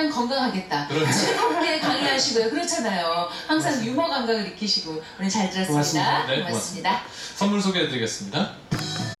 하면 건강하겠다. 그렇죠. 즐겁게 강의하시고요. 그렇잖아요. 항상 유머 감각을 익히시고 오늘 잘 들었습니다. 고맙습니다. 네, 고맙습니다. 선물 소개해드리겠습니다.